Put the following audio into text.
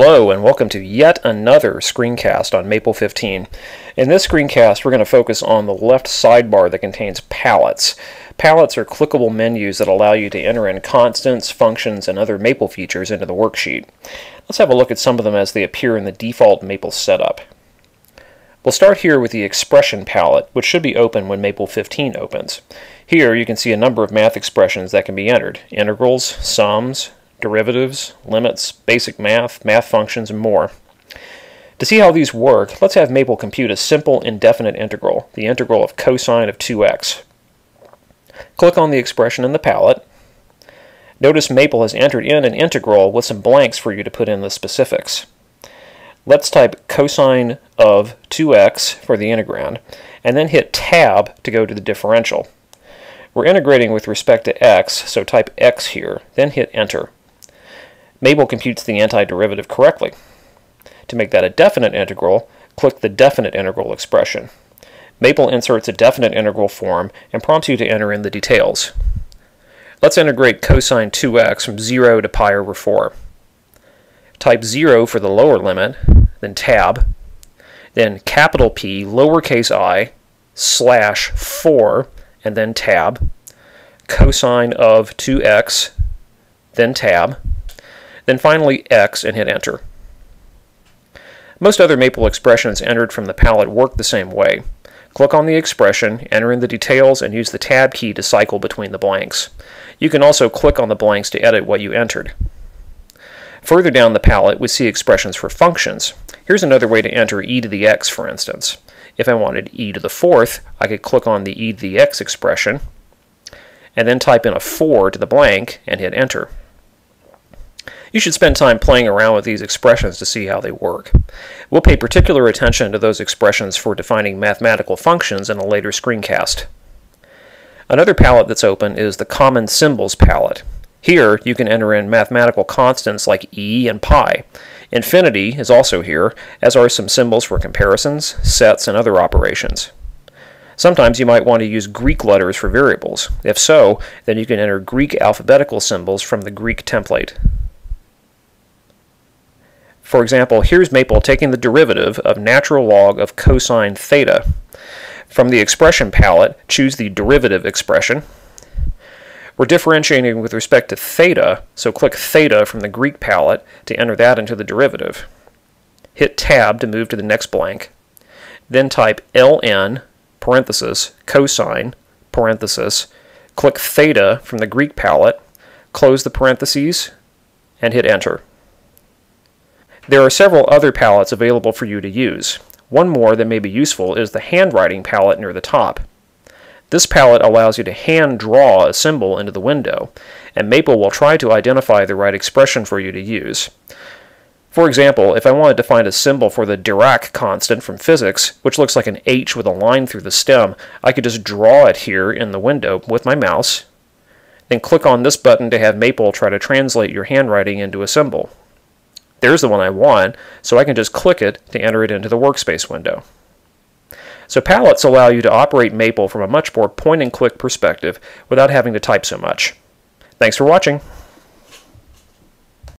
Hello and welcome to yet another screencast on Maple 15. In this screencast we're going to focus on the left sidebar that contains palettes. Palettes are clickable menus that allow you to enter in constants, functions, and other Maple features into the worksheet. Let's have a look at some of them as they appear in the default Maple setup. We'll start here with the expression palette, which should be open when Maple 15 opens. Here you can see a number of math expressions that can be entered, integrals, sums, derivatives, limits, basic math, math functions, and more. To see how these work, let's have Maple compute a simple indefinite integral, the integral of cosine of 2x. Click on the expression in the palette. Notice Maple has entered in an integral with some blanks for you to put in the specifics. Let's type cosine of 2x for the integrand, and then hit tab to go to the differential. We're integrating with respect to x, so type x here, then hit enter. Maple computes the antiderivative correctly. To make that a definite integral, click the definite integral expression. Maple inserts a definite integral form and prompts you to enter in the details. Let's integrate cosine 2x from 0 to pi over 4. Type 0 for the lower limit, then tab, then capital P, lowercase i, slash 4, and then tab, cosine of 2x, then tab, then finally X and hit enter. Most other Maple expressions entered from the palette work the same way. Click on the expression, enter in the details, and use the Tab key to cycle between the blanks. You can also click on the blanks to edit what you entered. Further down the palette, we see expressions for functions. Here's another way to enter e to the x, for instance. If I wanted e to the fourth, I could click on the e to the x expression, and then type in a 4 to the blank and hit enter. You should spend time playing around with these expressions to see how they work. We'll pay particular attention to those expressions for defining mathematical functions in a later screencast. Another palette that's open is the Common Symbols palette. Here, you can enter in mathematical constants like e and pi. Infinity is also here, as are some symbols for comparisons, sets, and other operations. Sometimes you might want to use Greek letters for variables. If so, then you can enter Greek alphabetical symbols from the Greek template. For example, here's Maple taking the derivative of natural log of cosine theta. From the expression palette, choose the derivative expression. We're differentiating with respect to theta, so click theta from the Greek palette to enter that into the derivative. Hit tab to move to the next blank. Then type ln parenthesis cosine parenthesis click theta from the Greek palette, close the parentheses, and hit enter. There are several other palettes available for you to use. One more that may be useful is the handwriting palette near the top. This palette allows you to hand draw a symbol into the window, and Maple will try to identify the right expression for you to use. For example, if I wanted to find a symbol for the Dirac constant from physics, which looks like an H with a line through the stem, I could just draw it here in the window with my mouse, then click on this button to have Maple try to translate your handwriting into a symbol. There's the one I want, so I can just click it to enter it into the workspace window. So palettes allow you to operate Maple from a much more point-and-click perspective without having to type so much. Thanks for watching.